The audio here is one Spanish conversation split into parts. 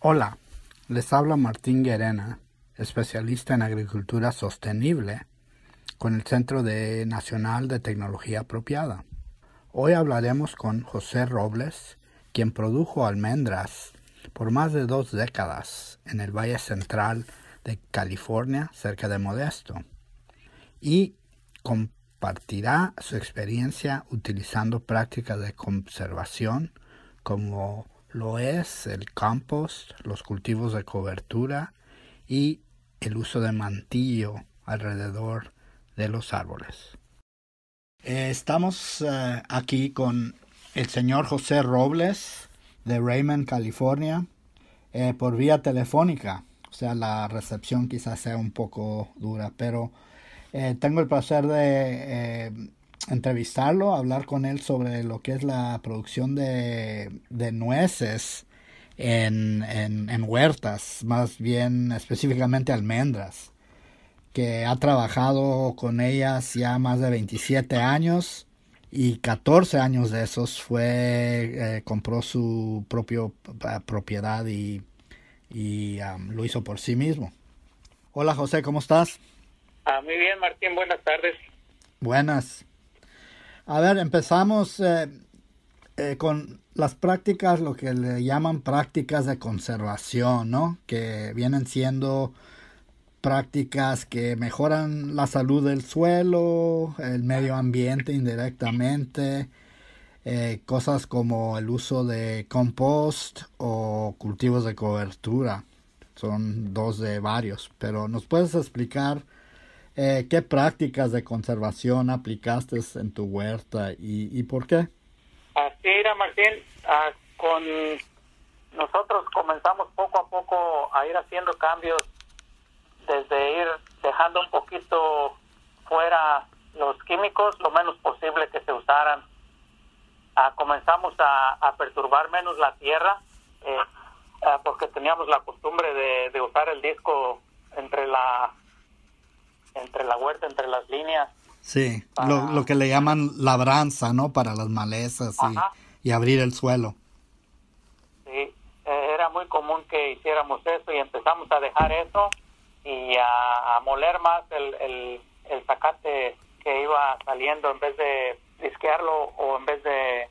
Hola, les habla Martín Guerena, especialista en agricultura sostenible con el Centro de Nacional de Tecnología Apropiada. Hoy hablaremos con José Robles, quien produjo almendras por más de dos décadas en el Valle Central de California, cerca de Modesto, y compartirá su experiencia utilizando prácticas de conservación como lo es el compost, los cultivos de cobertura y el uso de mantillo alrededor de los árboles. Eh, estamos eh, aquí con el señor José Robles de Raymond, California, eh, por vía telefónica. O sea, la recepción quizás sea un poco dura, pero tengo el placer de entrevistarlo, hablar con él sobre lo que es la producción de, nueces en, en, huertas, más bien específicamente almendras, que ha trabajado con ellas ya más de 27 años y 14 años de esos fue, eh, compró su propia propiedad y, y lo hizo por sí mismo. Hola José, ¿cómo estás? Ah, muy bien, Martín, buenas tardes. Buenas. A ver, empezamos eh, eh, con las prácticas, lo que le llaman prácticas de conservación, ¿no? Que vienen siendo prácticas que mejoran la salud del suelo, el medio ambiente indirectamente, eh, cosas como el uso de compost o cultivos de cobertura. Son dos de varios, pero ¿nos puedes explicar eh, ¿Qué prácticas de conservación aplicaste en tu huerta y, por qué? Así era, Martín. Ah, con nosotros comenzamos poco a poco a ir haciendo cambios, desde ir dejando un poquito fuera los químicos, lo menos posible que se usaran. Ah, comenzamos a, perturbar menos la tierra, eh, ah, porque teníamos la costumbre de usar el disco entre la entre la huerta, entre las líneas. Sí, lo, que le llaman labranza, ¿no? Para las malezas y, abrir el suelo. Sí, e, era muy común que hiciéramos eso y empezamos a dejar eso y a, moler más el, el, el zacate que iba saliendo en vez de disquearlo o en vez de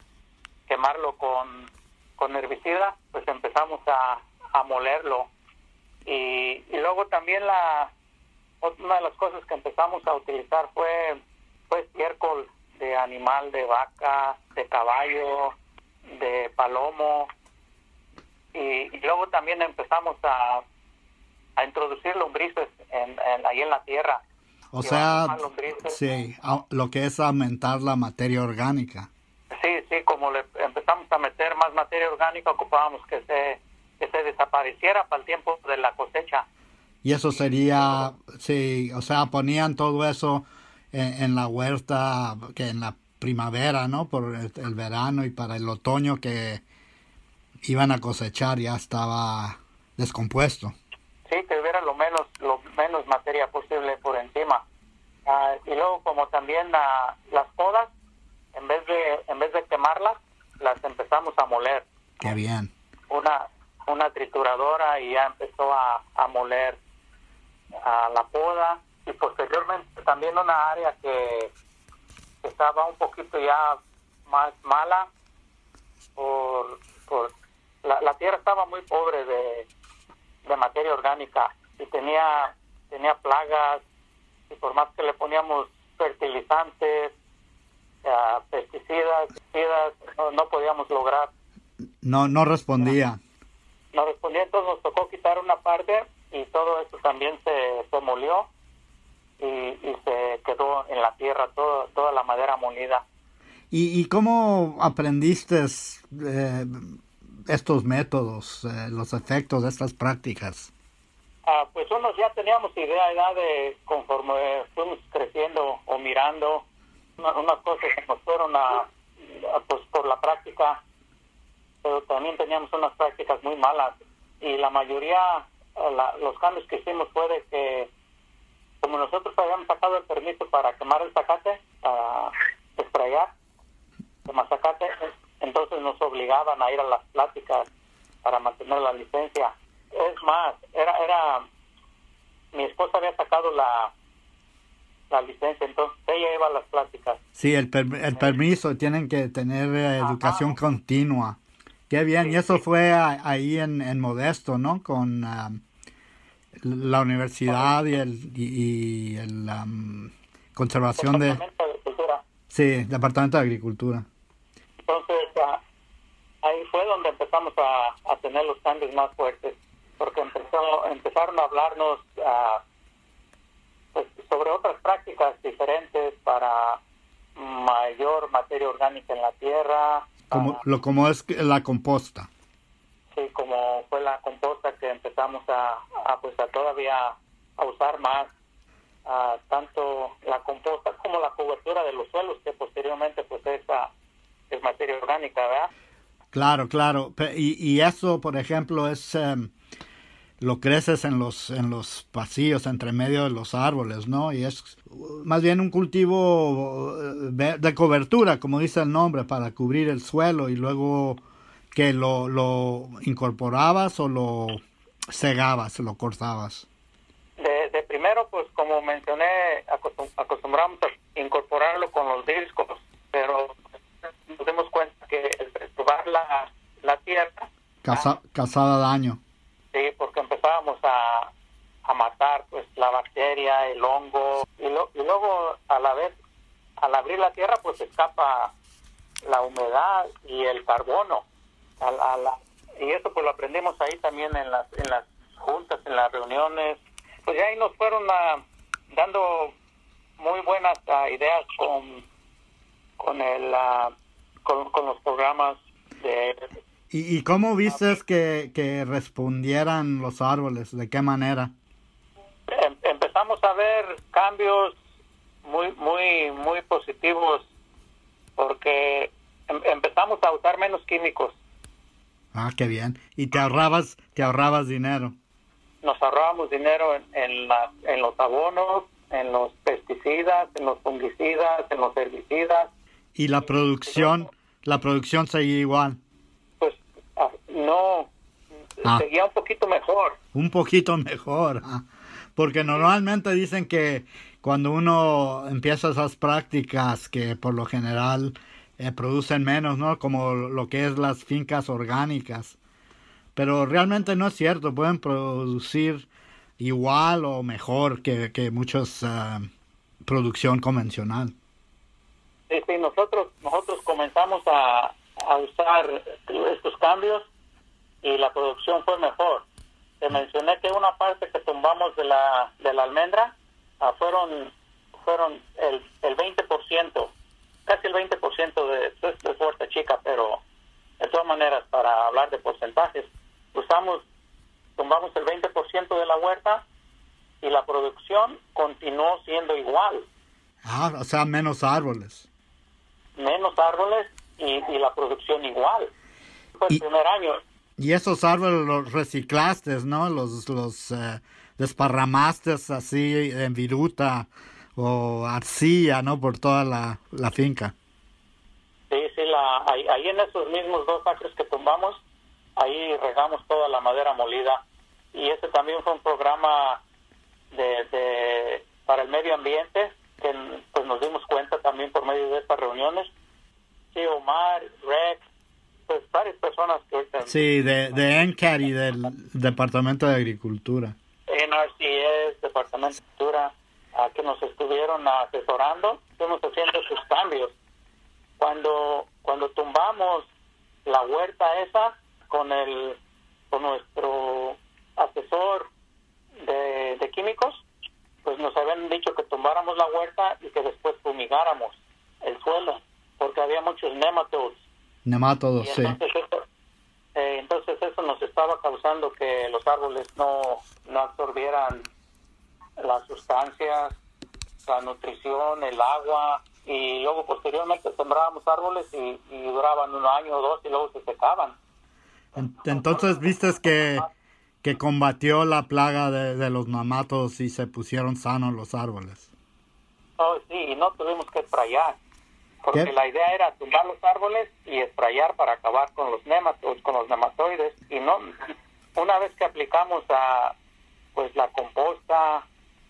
quemarlo con, con herbicida, pues empezamos a, a molerlo. Y, y luego también la, una de las cosas que empezamos a utilizar fue, fue estiércol de animal, de vaca, de caballo, de palomo. Y, luego también empezamos a, a introducir lombrices en, ahí en la tierra. O sea, sí, lo que es aumentar la materia orgánica. Sí, sí, como le empezamos a meter más materia orgánica, ocupábamos que se, que se desapareciera para el tiempo de la cosecha. Y eso sería, sí, o sea, ponían todo eso en, la huerta, que en la primavera, ¿no? Por el, verano y para el otoño que iban a cosechar ya estaba descompuesto. Sí, que hubiera lo menos, lo menos materia posible por encima. Ah, y luego como también las podas, en vez de en vez de quemarlas, las empezamos a moler. Qué bien. Una una trituradora y ya empezó a, a moler a la poda y posteriormente también una área que estaba un poquito ya más mala por, por la, tierra estaba muy pobre de, materia orgánica y tenía tenía plagas y por más que le poníamos fertilizantes pesticidas, pesticidas no, podíamos lograr. No no respondía. No respondía entonces nos tocó quitar una parte y todo eso también se, se molió y, y, se quedó en la tierra todo, toda la madera molida. ¿Y, y cómo aprendiste eh, estos métodos, eh, los efectos de estas prácticas? Ah, pues unos ya teníamos idea ya de conforme fuimos creciendo o mirando unas cosas que nos fueron a, pues por la práctica pero también teníamos unas prácticas muy malas y la mayoría los cambios que hicimos fue de que como nosotros habíamos sacado el permiso para quemar el zacate, para sprayar, quemar zacate, entonces nos obligaban a ir a las pláticas para mantener la licencia. Es más, era, era, mi esposa había sacado la, la licencia, entonces ella iba a las pláticas. Sí, el, el permiso, tienen que tener eh, educación continua. Qué bien, y eso fue ahí en, en, Modesto, ¿no? Con la universidad y el, y, el conservación de... Sí, Departamento de Agricultura. Entonces, ah, ahí fue donde empezamos a, a, tener los cambios más fuertes, porque empezó, empezaron a hablarnos uh, pues, sobre otras prácticas diferentes para mayor materia orgánica en la tierra. Como, lo, como es la composta. Sí, como fue la composta que empezamos a, a pues a todavía a usar más tanto la composta como la cobertura de los suelos que posteriormente pues esa es materia orgánica, ¿verdad? Claro, claro. Y, y eso, por ejemplo, es em, lo creces en los en los pasillos entre medio de los árboles, ¿no? Y es más bien un cultivo eh, de cobertura, como dice el nombre, para cubrir el suelo y luego que lo, lo incorporabas o lo cegabas, lo cortabas. De, primero, pues como mencioné, acostumbramos a incorporarlo con los discos, pero nos dimos cuenta que el probar la, la tierra... Casa, casada daño Sí, porque empezábamos a, a matar pues la bacteria, el hongo y, y luego a la vez al abrir la tierra pues escapa la humedad y el carbono. Y eso pues lo aprendimos ahí también en las, en las juntas, en las reuniones. Pues ya ahí nos fueron ah, dando muy buenas ah, ideas con, con, el, ah, con, con los programas de ¿Y, cómo viste que, que respondieran los árboles? ¿De qué manera? Em, empezamos a ver cambios muy, muy, muy positivos porque em, empezamos a usar menos químicos. Ah, qué bien. ¿Y te ahorrabas, te ahorrabas dinero? Nos ahorrábamos dinero en, en, en los abonos, en los pesticidas, en los fungicidas, en los herbicidas. ¿Y la producción? ¿La producción seguía igual? no, ah. seguía un poquito mejor. Un poquito mejor, ah. porque normalmente dicen que cuando uno empieza esas prácticas que por lo general eh, producen menos, ¿no? Como lo que es las fincas orgánicas. Pero realmente no es cierto, pueden producir igual o mejor que, que muchos uh, producción convencional. Sí, sí, nosotros, nosotros comenzamos a, a usar estos cambios y la producción fue mejor. Te mencioné que una parte que tumbamos de la, de la almendra ah, fueron fueron el, el 20%, casi el 20% de, de fuerte chica, pero de todas maneras, para hablar de porcentajes, usamos, tumbamos el 20% de la huerta y la producción continuó siendo igual. Ah, o sea, menos árboles. Menos árboles y, y la producción igual. Fue el primer año. Y esos árboles los reciclaste, ¿no? Los, los eh, desparramaste así en viruta o arcilla, ¿no? Por toda la, la finca. Sí, sí, la, ahí, ahí, en esos mismos dos acres que tumbamos, ahí regamos toda la madera molida. Y ese también fue un programa de, de para el medio ambiente, que pues nos dimos cuenta también por medio de estas reuniones. Sí, Omar, Rex, pues varias personas que ahorita... Sí, de, de NCAT y del Departamento de Agricultura. NRCS, Departamento de Agricultura, a que nos estuvieron asesorando, estamos haciendo sus cambios. Cuando, cuando tumbamos la huerta esa con el con nuestro asesor de, de químicos, pues nos habían dicho que tumbáramos la huerta y que después fumigáramos el suelo, porque había muchos nematodes Nemátodos, sí. Eh, entonces, eso nos estaba causando que los árboles no, no absorbieran las sustancias, la nutrición, el agua, y luego posteriormente sembrábamos árboles y, duraban un año o dos y luego se secaban. Entonces, viste que, que combatió la plaga de, de los nemátodos y se pusieron sanos los árboles. Oh, sí, y no tuvimos que sprayar Porque la idea era tumbar los árboles y esprayar para acabar con los nematodes, con los nematoides. Y no, una vez que aplicamos a pues la composta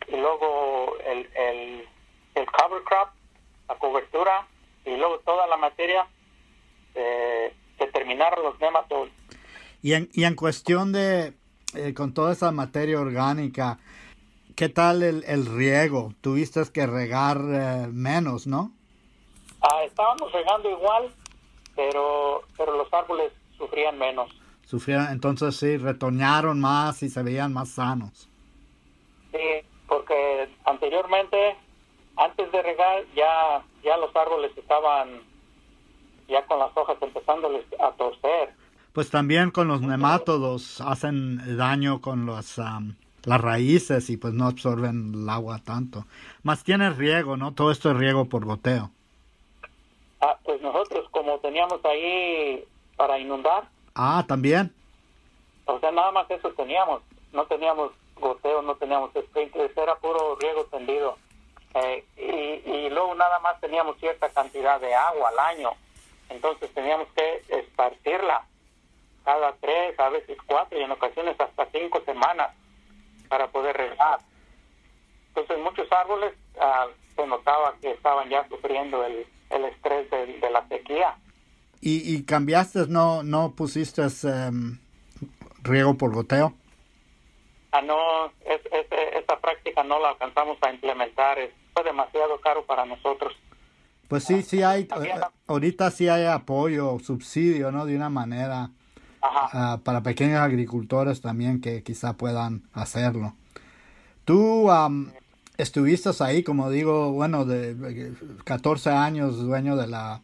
y luego el, el, el cover crop, la cobertura y luego toda la materia, eh, se terminaron los nematodes. Y en, y en cuestión de, eh, con toda esa materia orgánica, ¿qué tal el, el riego? Tuviste que regar eh, menos, ¿no? Ah, estábamos regando igual, pero, pero los árboles sufrían menos. Sufrieron, entonces sí, retoñaron más y se veían más sanos. Sí, porque anteriormente, antes de regar, ya, ya los árboles estaban ya con las hojas empezando a torcer. Pues también con los nemátodos hacen daño con los, las raíces y pues no absorben el agua tanto. Más tiene riego, ¿no? Todo esto es riego por goteo. Ah, pues nosotros como teníamos ahí para inundar. Ah, también. O sea, nada más eso teníamos. No teníamos goteo, no teníamos sprinklers, era puro riego tendido. Eh, y, y luego nada más teníamos cierta cantidad de agua al año. Entonces teníamos que esparcirla cada tres, a veces cuatro y en ocasiones hasta cinco semanas para poder regar. Entonces muchos árboles ah, se notaba que estaban ya sufriendo el, el estrés de, la sequía. ¿Y, y cambiaste, no, no pusiste um, riego por goteo? Ah, no, es, es, esa práctica no la alcanzamos a implementar, es, fue demasiado caro para nosotros. Pues sí, sí hay, eh, ahorita sí hay apoyo, subsidio, ¿no? De una manera uh, para pequeños agricultores también que quizá puedan hacerlo. Tú um, estuviste ahí, como digo, bueno, de 14 años dueño de la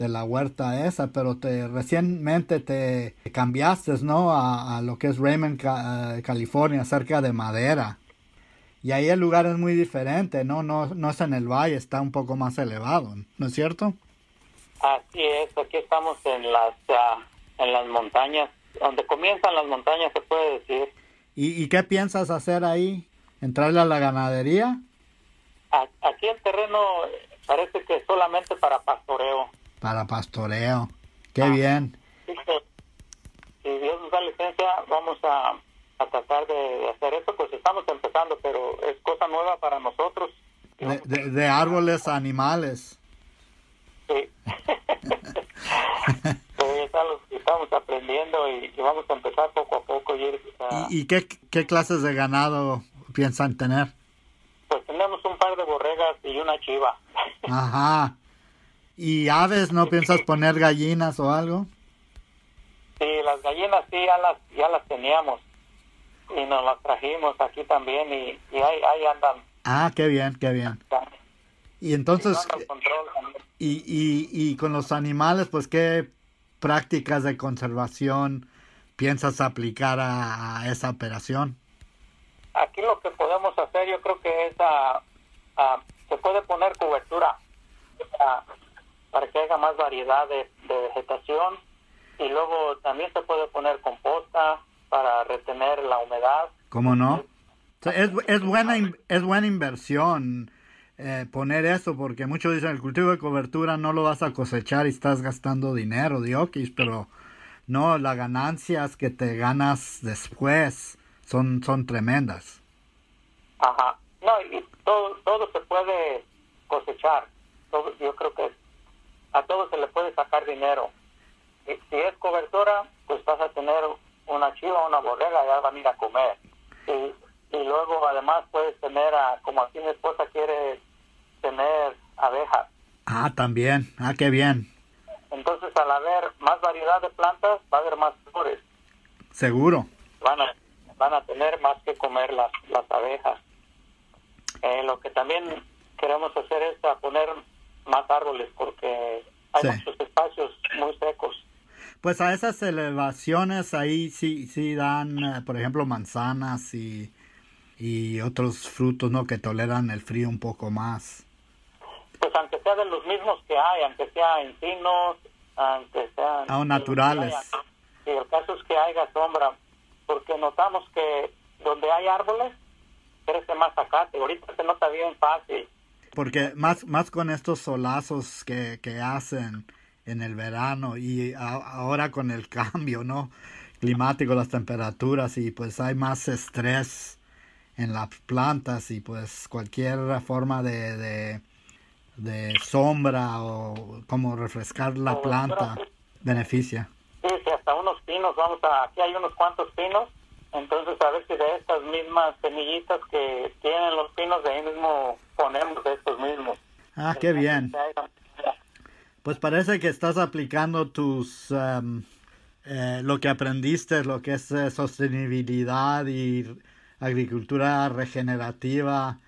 de la huerta esa, pero te recientemente te cambiaste, ¿no? A, a lo que es Raymond, uh, California, cerca de madera. Y ahí el lugar es muy diferente, ¿no? No, no es en el valle, está un poco más elevado, ¿no es cierto? Así es, aquí estamos en las, uh, en las montañas, donde comienzan las montañas, se puede decir. ¿Y, ¿Y qué piensas hacer ahí? ¿Entrarle a la ganadería? Aquí el terreno parece que solamente para pastoreo. Para pastoreo, qué ah, bien. Sí, si Dios nos da licencia, vamos a a tratar de, hacer eso, pues estamos empezando, pero es cosa nueva para nosotros. De, árboles a animales. Sí. estamos aprendiendo y, vamos a empezar poco a poco. ¿Y, qué, qué clases de ganado piensan tener? Pues tenemos un par de borregas y una chiva. Ajá. ¿Y aves no piensas poner gallinas o algo? Sí, las gallinas sí, ya las, ya las teníamos y nos las trajimos aquí también y, y ahí, ahí, andan. Ah, qué bien, qué bien. Y entonces, y, y, y con los animales, pues, ¿qué prácticas de conservación piensas aplicar a, esa operación? Aquí lo que podemos hacer, yo creo que es, a, se puede poner cobertura para que haya más variedad de, de vegetación y luego también se puede poner composta, para retener la humedad. ¿Cómo no? es, es, buena, es buena inversión eh, poner eso, porque muchos dicen el cultivo de cobertura no lo vas a cosechar y estás gastando dinero, diokis, pero no, las ganancias que te ganas después son, son tremendas. Ajá, no, y todo, todo se puede cosechar, yo creo que a todo se le puede sacar dinero. Y, si es cobertura, pues vas a tener una chiva, una borrega, ya van a ir a comer. Y, y luego además puedes tener, a, como aquí mi esposa quiere tener abejas. Ah, también, ah, qué bien. Entonces al haber más variedad de plantas, va a haber más flores. Seguro. Van a, van a tener más que comer las, las abejas. Eh, lo que también queremos hacer es poner más árboles porque hay muchos espacios muy secos. Pues a esas elevaciones ahí sí, sí dan, eh, por ejemplo, manzanas y, y otros frutos, ¿no? Que toleran el frío un poco más. Pues aunque sea de los mismos que hay, aunque sea encinos, aunque sean... Ah, naturales. Sí, el caso es que haya sombra, porque notamos que donde hay árboles, crece más zacate. Ahorita se nota bien fácil. Porque más, más con estos solazos que, que hacen en el verano y ahora con el cambio, ¿no? Climático, las temperaturas y pues hay más estrés en las plantas y pues cualquier forma de, de, sombra o como refrescar la planta beneficia. Sí, sí, hasta unos pinos, vamos a, aquí hay unos cuantos pinos, entonces a ver si de estas mismas semillitas que tienen los pinos, de ahí mismo ponemos estos mismos. Ah, qué bien. Pues parece que estás aplicando tus um, eh, lo que aprendiste, lo que es eh, sostenibilidad y agricultura regenerativa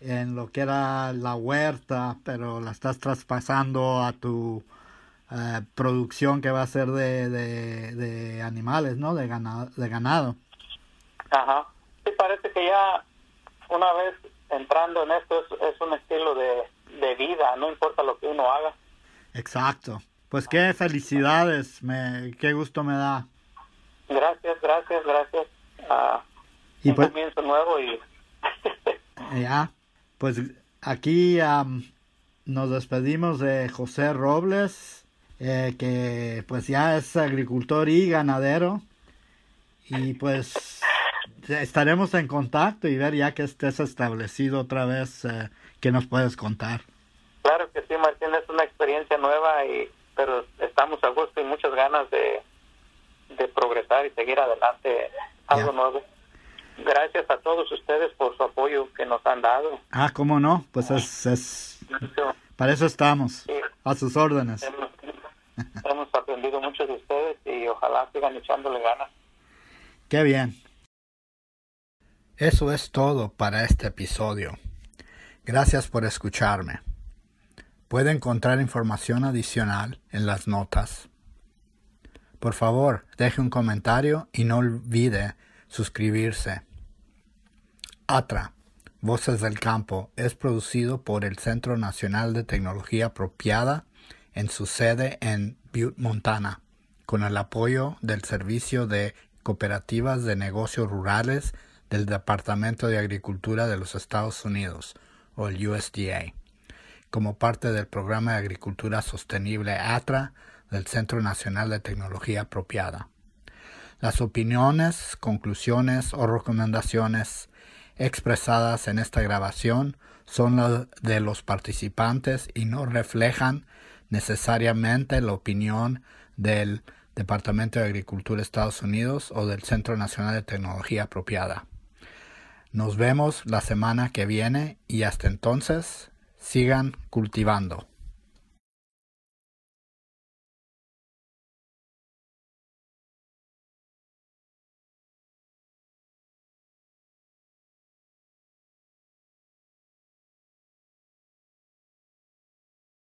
en lo que era la huerta, pero la estás traspasando a tu eh, producción que va a ser de, de, animales, ¿no? De ganado, de ganado. Ajá. Sí, parece que ya una vez entrando en esto es, un estilo de, de vida, no importa lo que uno haga. Exacto. Pues qué felicidades, me, qué gusto me da. Gracias, gracias, gracias. Uh, y un pues, comienzo nuevo y... ya, pues aquí nos despedimos de José Robles, eh, que pues ya es agricultor y ganadero. Y pues estaremos en contacto y ver ya que estés establecido otra vez, eh, ¿qué nos puedes contar? Claro que sí, Martín, es una experiencia nueva, y pero estamos a gusto y muchas ganas de, de progresar y seguir adelante algo nuevo gracias a todos ustedes por su apoyo que nos han dado. Ah, cómo no, pues es, es para eso estamos, a sus órdenes. Hemos, aprendido mucho de ustedes y ojalá sigan echándole ganas. Qué bien. Eso es todo para este episodio. Gracias por escucharme. Puede encontrar información adicional en las notas. Por favor, deje un comentario y no olvide suscribirse. ATRA, Voces del Campo, es producido por el Centro Nacional de Tecnología Apropiada en su sede en Butte, Montana, con el apoyo del Servicio de Cooperativas de Negocios Rurales del Departamento de Agricultura de los Estados Unidos, o el USDA, como parte del Programa de Agricultura Sostenible ATRA del Centro Nacional de Tecnología Apropiada. Las opiniones, conclusiones o recomendaciones expresadas en esta grabación son las de los participantes y no reflejan necesariamente la opinión del Departamento de Agricultura de Estados Unidos o del Centro Nacional de Tecnología Apropiada. Nos vemos la semana que viene y hasta entonces sigan cultivando.